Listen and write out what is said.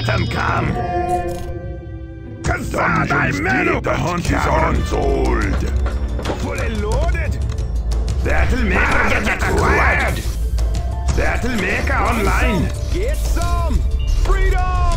Let them come! Confound thy men, of the hunt is untold! Fully loaded! That'll make her get acquired! That'll make her online! Get some! Freedom!